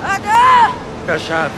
Cadê? Fechado.